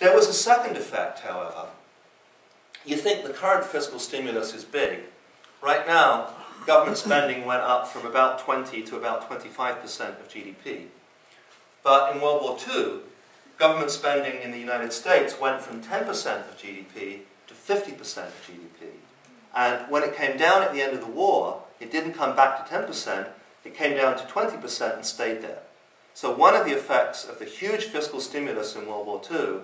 There was a second effect, however. You think the current fiscal stimulus is big. Right now, government spending went up from about 20 to about 25% of GDP. But in World War II, government spending in the United States went from 10% of GDP to 50% of GDP. And when it came down at the end of the war, it didn't come back to 10%, it came down to 20% and stayed there. So one of the effects of the huge fiscal stimulus in World War II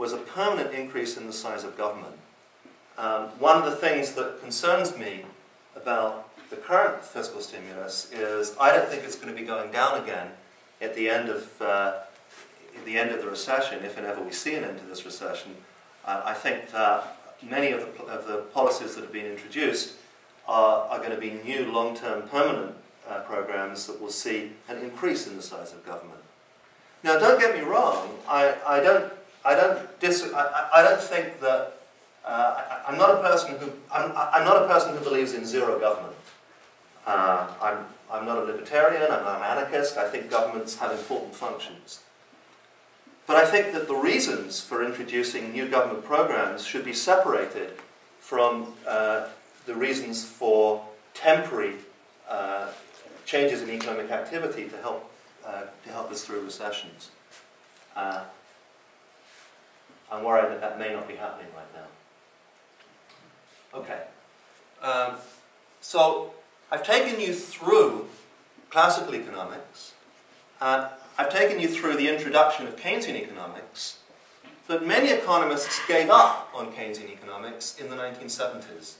was a permanent increase in the size of government. Um, one of the things that concerns me about the current fiscal stimulus is I don't think it's going to be going down again at the end of uh, the end of the recession, if and ever we see an end to this recession. Uh, I think that many of the, of the policies that have been introduced are, are going to be new long-term permanent uh, programs that will see an increase in the size of government. Now, don't get me wrong. I, I don't I don't dis I, I don't think that uh, I, am not a person who I'm, I'm not a person who believes in zero government. Uh, I'm I'm not a libertarian. I'm not an anarchist. I think governments have important functions. But I think that the reasons for introducing new government programs should be separated from uh, the reasons for temporary uh, changes in economic activity to help, uh, to help us through recessions. I'm worried that that may not be happening right now. Okay. Um, so I've taken you through classical economics. Uh, I've taken you through the introduction of Keynesian economics, but many economists gave up on Keynesian economics in the 1970s.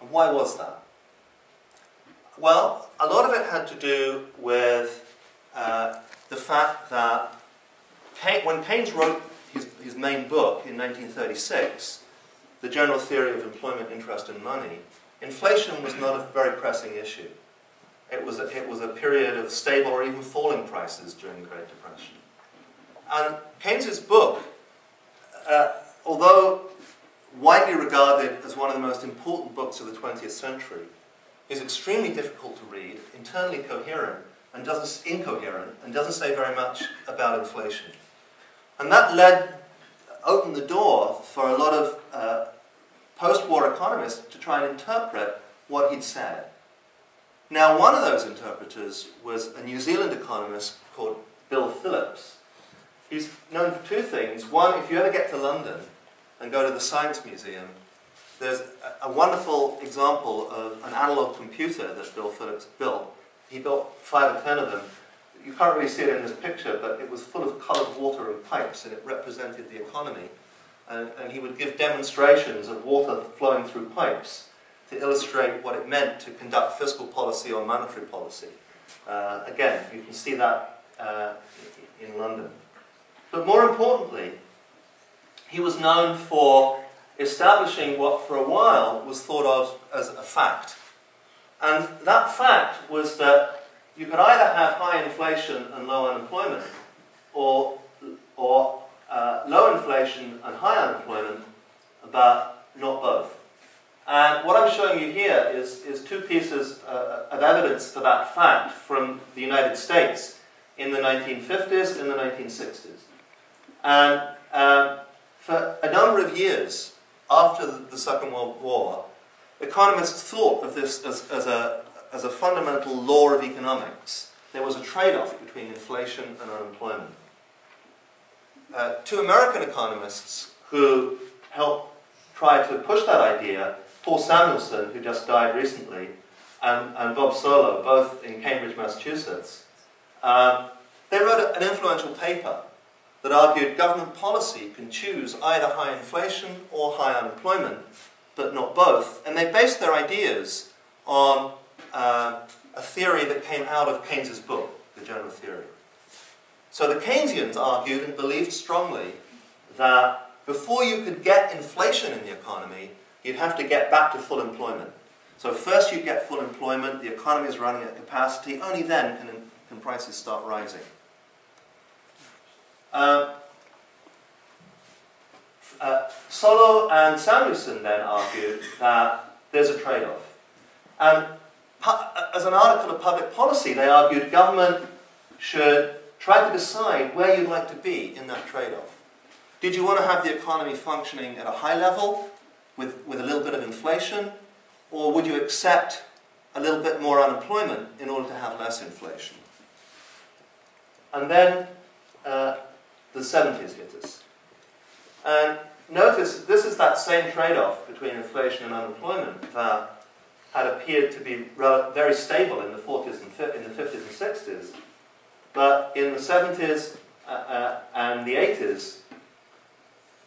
And why was that? Well, a lot of it had to do with uh, the fact that when Keynes wrote his, main book in 1936, The General Theory of Employment, Interest and Money, inflation was not a very pressing issue. It was, a, it was a period of stable or even falling prices during the Great Depression. And Keynes's book, uh, although widely regarded as one of the most important books of the 20th century, is extremely difficult to read, internally coherent, and doesn't, incoherent, and doesn't say very much about inflation. And that led, opened the door for a lot of uh, post-war economists to try and interpret what he'd said. Now, one of those interpreters was a New Zealand economist called Bill Phillips. He's known for two things. One, if you ever get to London and go to the Science Museum, there's a, wonderful example of an analog computer that Bill Phillips built. He built five or ten of them. You can't really see it in this picture, but it was full of coloured water and pipes, and it represented the economy. And, and he would give demonstrations of water flowing through pipes to illustrate what it meant to conduct fiscal policy or monetary policy. Uh, again, you can see that uh, in London. But more importantly, he was known for establishing what for a while was thought of as a fact. And that fact was that you could either have high inflation and low unemployment, or, or uh, low inflation and high unemployment, but not both. And what I'm showing you here is, is two pieces uh, of evidence for that fact from the United States in the 1950s and the 1960s. And uh, for a number of years, after the Second World War, economists thought of this as, as, a, as a fundamental law of economics. There was a trade-off between inflation and unemployment. Uh, two American economists who helped try to push that idea, Paul Samuelson, who just died recently, and, and Bob Solow, both in Cambridge, Massachusetts, uh, they wrote an influential paper that argued government policy can choose either high inflation or high unemployment, but not both. And they based their ideas on uh, a theory that came out of Keynes's book, The General Theory. So the Keynesians argued and believed strongly that before you could get inflation in the economy, you'd have to get back to full employment. So first you get full employment, the economy is running at capacity, only then can, can prices start rising. Uh, uh, Solow and Samuelson then argued that there's a trade-off. And as an article of public policy, they argued government should try to decide where you'd like to be in that trade-off. Did you want to have the economy functioning at a high level with, with a little bit of inflation? Or would you accept a little bit more unemployment in order to have less inflation? And then uh, the 70s hit us. And notice this is that same trade-off between inflation and unemployment that had appeared to be very stable in the 40s and in the 50s and 60s. But in the 70s uh, uh, and the 80s,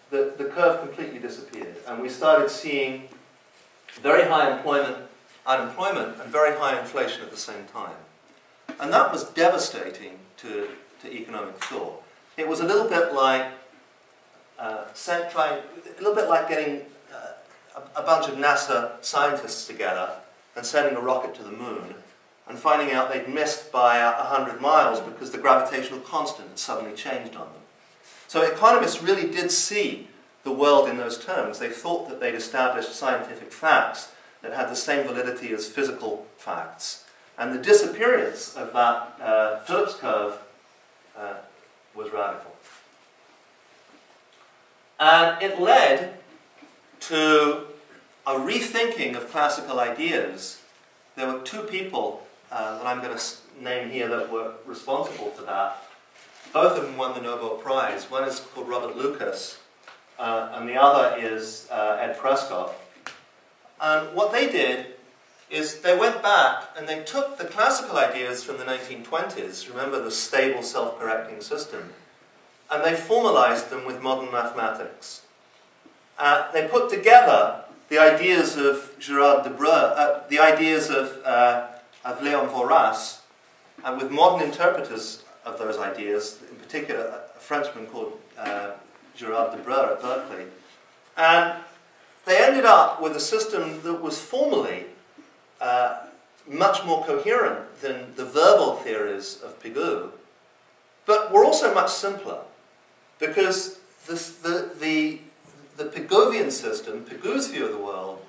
the, the curve completely disappeared. And we started seeing very high employment, unemployment and very high inflation at the same time. And that was devastating to, to economic thought. It was a little bit like uh, trying, a little bit like getting a, bunch of NASA scientists together and sending a rocket to the moon and finding out they'd missed by a 100 miles because the gravitational constant had suddenly changed on them. So economists really did see the world in those terms. They thought that they'd established scientific facts that had the same validity as physical facts. And the disappearance of that uh, Phillips curve uh, was radical. And it led to a rethinking of classical ideas. There were two people uh, that I'm going to name here that were responsible for that. Both of them won the Nobel Prize. One is called Robert Lucas, uh, and the other is uh, Ed Prescott. And what they did is they went back and they took the classical ideas from the 1920s, remember the stable self-correcting system, and they formalized them with modern mathematics. Uh, they put together the ideas of Gerard Debreu, uh, the ideas of, uh, of Leon Walras, and with modern interpreters of those ideas, in particular a Frenchman called uh, Gerard Debreu at Berkeley. And they ended up with a system that was formally uh, much more coherent than the verbal theories of Pigou, but were also much simpler because this, the, the, the Pigovian system, Pigou's view of the world,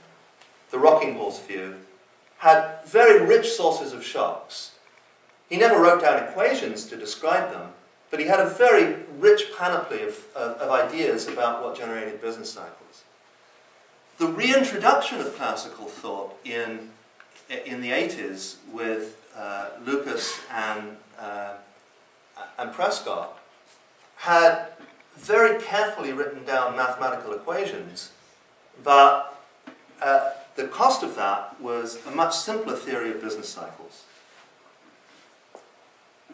the rocking horse view, had very rich sources of shocks. He never wrote down equations to describe them, but he had a very rich panoply of, of, of ideas about what generated business cycles. The reintroduction of classical thought in, in the 80s with uh, Lucas and, uh, and Prescott had very carefully written down mathematical equations, but uh, the cost of that was a much simpler theory of business cycles.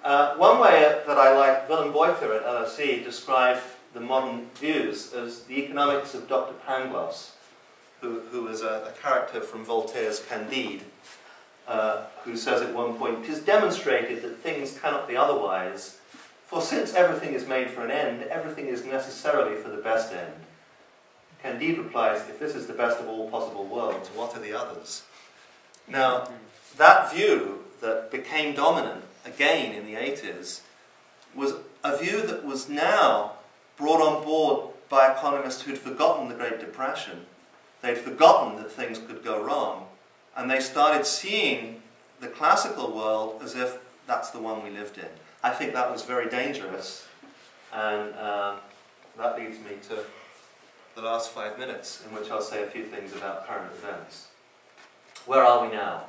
Uh, one way that I like, Willem Buiter at LSE described the modern views as the economics of Dr. Pangloss, who, who is a, a character from Voltaire's Candide, uh, who says at one point, "It is demonstrated that things cannot be otherwise, for since everything is made for an end, everything is necessarily for the best end. Candide replies, if this is the best of all possible worlds, what are the others? Now, that view that became dominant again in the 80s was a view that was now brought on board by economists who'd forgotten the Great Depression. They'd forgotten that things could go wrong. And they started seeing the classical world as if that's the one we lived in. I think that was very dangerous, and um, that leads me to the last five minutes, in which I'll say a few things about current events. Where are we now?